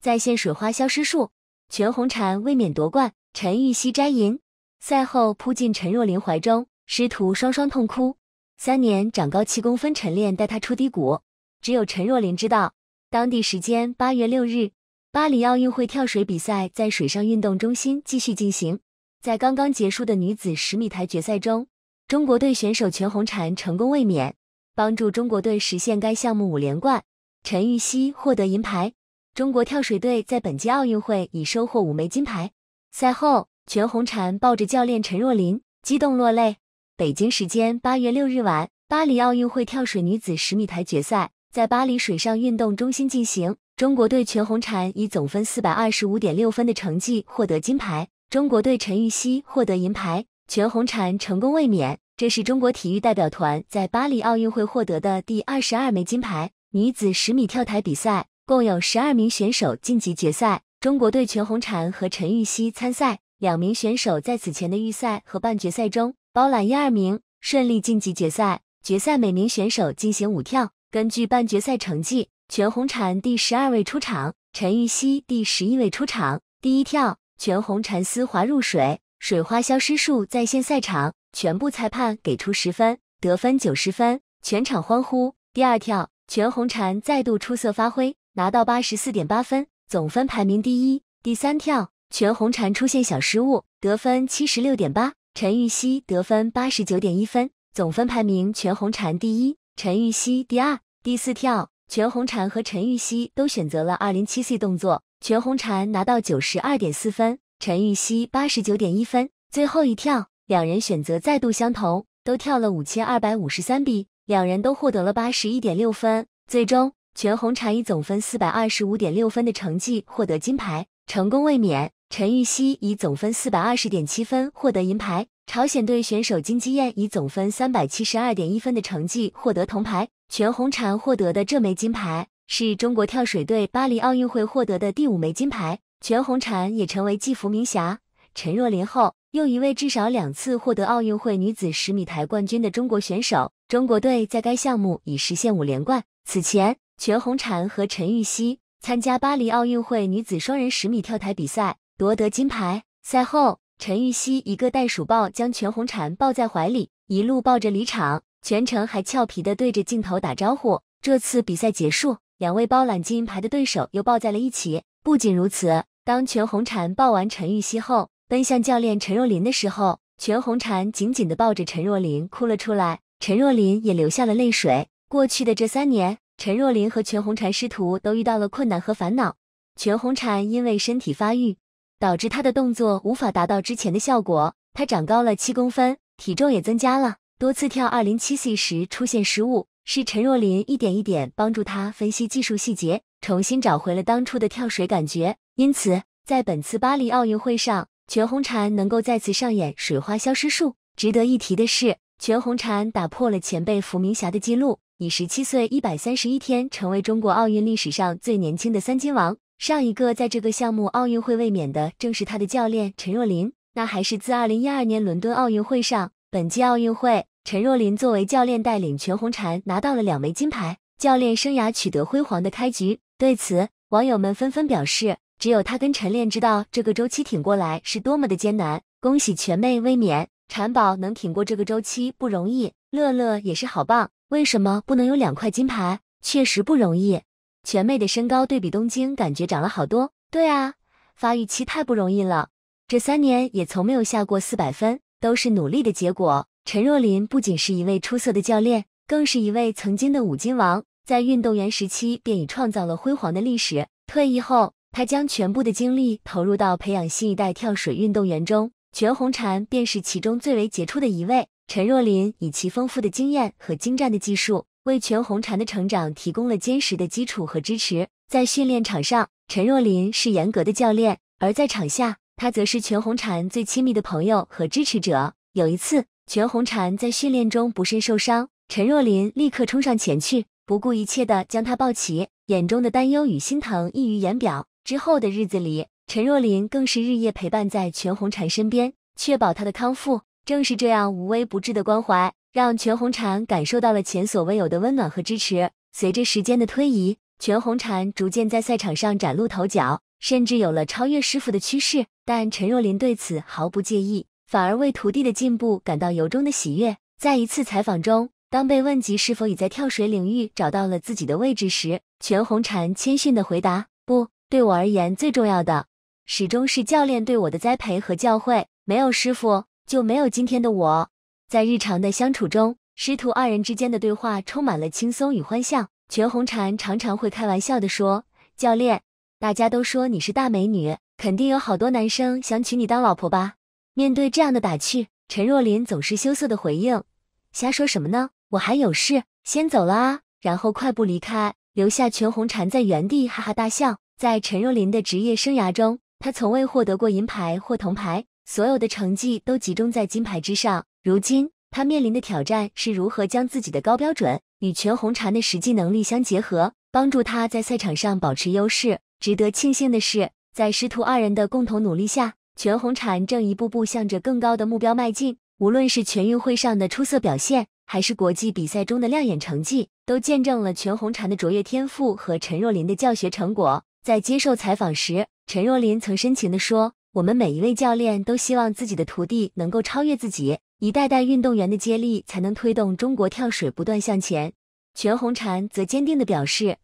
再现水花消失术，全红婵卫冕夺冠，陈芋汐摘银。赛后扑进陈若琳怀中，师徒双双痛哭。三年长高七公分，陈练带她出低谷，只有陈若琳知道。当地时间八月六日，巴黎奥运会跳水比赛在水上运动中心继续进行。在刚刚结束的女子十米台决赛中，中国队选手全红婵成功卫冕，帮助中国队实现该项目五连冠。陈芋汐获得银牌。中国跳水队在本届奥运会已收获五枚金牌。赛后，全红婵抱着教练陈若琳，激动落泪。北京时间八月六日晚，巴黎奥运会跳水女子十米台决赛在巴黎水上运动中心进行。中国队全红婵以总分四百二十五点六分的成绩获得金牌，中国队陈芋汐获得银牌，全红婵成功卫冕。这是中国体育代表团在巴黎奥运会获得的第二十二枚金牌。女子十米跳台比赛。共有十二名选手晋级决赛，中国队全红婵和陈芋汐参赛。两名选手在此前的预赛和半决赛中包揽一二名，顺利晋级决赛。决赛每名选手进行五跳，根据半决赛成绩，全红婵第十二位出场，陈芋汐第十一位出场。第一跳，全红婵丝滑入水，水花消失术在线赛场，全部裁判给出十分，得分九十分，全场欢呼。第二跳，全红婵再度出色发挥。拿到八十四点八分，总分排名第一。第三跳，全红婵出现小失误，得分七十六点八。陈芋汐得分八十九点一分，总分排名全红婵第一，陈芋汐第二。第四跳，全红婵和陈芋汐都选择了二零七 C 动作，全红婵拿到九十二点四分，陈芋汐八十九点一分。最后一跳，两人选择再度相同，都跳了五千二百五十三 B，两人都获得了八十一点六分，最终。全红婵以总分四百二十五点六分的成绩获得金牌，成功卫冕。陈芋汐以总分四百二十点七分获得银牌。朝鲜队选手金基燕以总分三百七十二点一分的成绩获得铜牌。全红婵获得的这枚金牌是中国跳水队巴黎奥运会获得的第五枚金牌。全红婵也成为继伏明霞、陈若琳后又一位至少两次获得奥运会女子十米台冠军的中国选手。中国队在该项目已实现五连冠。此前。全红婵和陈芋汐参加巴黎奥运会女子双人十米跳台比赛，夺得金牌。赛后，陈芋汐一个袋鼠抱将全红婵抱在怀里，一路抱着离场，全程还俏皮的对着镜头打招呼。这次比赛结束，两位包揽金牌的对手又抱在了一起。不仅如此，当全红婵抱完陈芋汐后，奔向教练陈若琳的时候，全红婵紧紧的抱着陈若琳哭了出来，陈若琳也流下了泪水。过去的这三年。陈若琳和全红婵师徒都遇到了困难和烦恼。全红婵因为身体发育，导致她的动作无法达到之前的效果。她长高了七公分，体重也增加了，多次跳二零七 C 时出现失误，是陈若琳一点一点帮助她分析技术细节，重新找回了当初的跳水感觉。因此，在本次巴黎奥运会上，全红婵能够再次上演水花消失术。值得一提的是，全红婵打破了前辈伏明霞的记录。以十七岁一百三十一天成为中国奥运历史上最年轻的三金王。上一个在这个项目奥运会卫冕的正是他的教练陈若琳，那还是自二零一二年伦敦奥运会上。本届奥运会，陈若琳作为教练带领全红婵拿到了两枚金牌，教练生涯取得辉煌的开局。对此，网友们纷纷表示，只有他跟陈练知道这个周期挺过来是多么的艰难。恭喜全妹卫冕，婵宝能挺过这个周期不容易，乐乐也是好棒。为什么不能有两块金牌？确实不容易。全妹的身高对比东京，感觉长了好多。对啊，发育期太不容易了。这三年也从没有下过四百分，都是努力的结果。陈若琳不仅是一位出色的教练，更是一位曾经的五金王，在运动员时期便已创造了辉煌的历史。退役后，他将全部的精力投入到培养新一代跳水运动员中，全红婵便是其中最为杰出的一位。陈若琳以其丰富的经验和精湛的技术，为全红婵的成长提供了坚实的基础和支持。在训练场上，陈若琳是严格的教练；而在场下，她则是全红婵最亲密的朋友和支持者。有一次，全红婵在训练中不慎受伤，陈若琳立刻冲上前去，不顾一切地将她抱起，眼中的担忧与心疼溢于言表。之后的日子里，陈若琳更是日夜陪伴在全红婵身边，确保她的康复。正是这样无微不至的关怀，让全红婵感受到了前所未有的温暖和支持。随着时间的推移，全红婵逐渐在赛场上崭露头角，甚至有了超越师傅的趋势。但陈若琳对此毫不介意，反而为徒弟的进步感到由衷的喜悦。在一次采访中，当被问及是否已在跳水领域找到了自己的位置时，全红婵谦逊地回答：“不，对我而言，最重要的始终是教练对我的栽培和教诲。没有师傅，就没有今天的我。”在日常的相处中，师徒二人之间的对话充满了轻松与欢笑。全红婵常常会开玩笑地说：“教练，大家都说你是大美女，肯定有好多男生想娶你当老婆吧？”面对这样的打趣，陈若琳总是羞涩的回应：“瞎说什么呢？我还有事，先走了啊！”然后快步离开，留下全红婵在原地哈哈大笑。在陈若琳的职业生涯中，她从未获得过银牌或铜牌，所有的成绩都集中在金牌之上。如今，他面临的挑战是如何将自己的高标准与全红婵的实际能力相结合，帮助他在赛场上保持优势。值得庆幸的是，在师徒二人的共同努力下，全红婵正一步步向着更高的目标迈进。无论是全运会上的出色表现，还是国际比赛中的亮眼成绩，都见证了全红婵的卓越天赋和陈若琳的教学成果。在接受采访时，陈若琳曾深情地说：“我们每一位教练都希望自己的徒弟能够超越自己。”一代代运动员的接力，才能推动中国跳水不断向前。全红婵则坚定地表示：“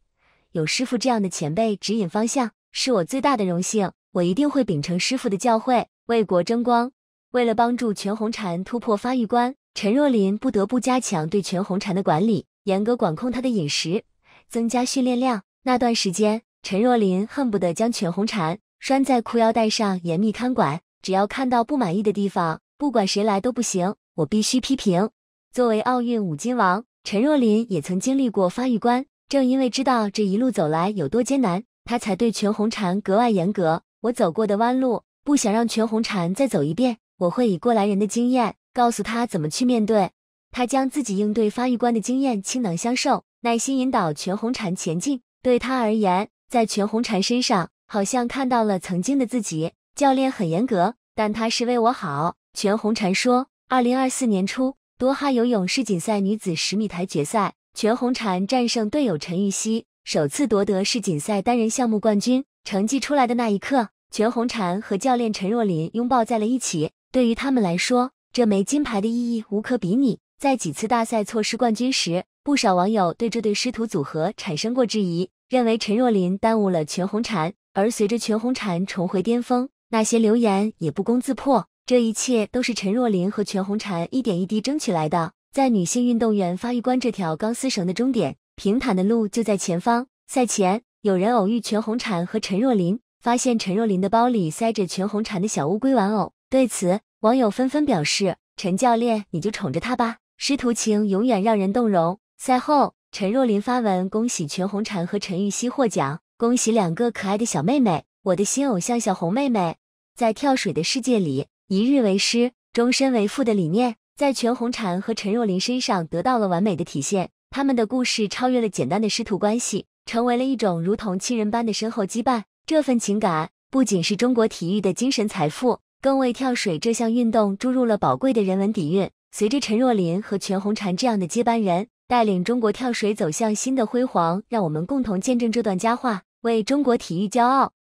有师傅这样的前辈指引方向，是我最大的荣幸。我一定会秉承师傅的教诲，为国争光。”为了帮助全红婵突破发育关，陈若琳不得不加强对全红婵的管理，严格管控她的饮食，增加训练量。那段时间，陈若琳恨不得将全红婵拴在裤腰带上，严密看管。只要看到不满意的地方，不管谁来都不行，我必须批评。作为奥运五金王，陈若琳也曾经历过发育关。正因为知道这一路走来有多艰难，她才对全红婵格外严格。我走过的弯路，不想让全红婵再走一遍。我会以过来人的经验，告诉她怎么去面对。她将自己应对发育关的经验倾囊相授，耐心引导全红婵前进。对她而言，在全红婵身上，好像看到了曾经的自己。教练很严格，但他是为我好。全红婵说：“二零二四年初，多哈游泳世锦赛女子十米台决赛，全红婵战胜队友陈芋汐，首次夺得世锦赛单人项目冠军。成绩出来的那一刻，全红婵和教练陈若琳拥抱在了一起。对于他们来说，这枚金牌的意义无可比拟。在几次大赛错失冠军时，不少网友对这对师徒组合产生过质疑，认为陈若琳耽误了全红婵。而随着全红婵重回巅峰，那些留言也不攻自破。”这一切都是陈若琳和全红婵一点一滴争取来的。在女性运动员发育关这条钢丝绳的终点，平坦的路就在前方。赛前，有人偶遇全红婵和陈若琳，发现陈若琳的包里塞着全红婵的小乌龟玩偶。对此，网友纷纷表示：“陈教练，你就宠着她吧，师徒情永远让人动容。”赛后，陈若琳发文恭喜全红婵和陈芋汐获奖，恭喜两个可爱的小妹妹，我的新偶像小红妹妹。在跳水的世界里。一日为师，终身为父的理念，在全红婵和陈若琳身上得到了完美的体现。他们的故事超越了简单的师徒关系，成为了一种如同亲人般的深厚羁绊。这份情感不仅是中国体育的精神财富，更为跳水这项运动注入了宝贵的人文底蕴。随着陈若琳和全红婵这样的接班人带领中国跳水走向新的辉煌，让我们共同见证这段佳话，为中国体育骄傲。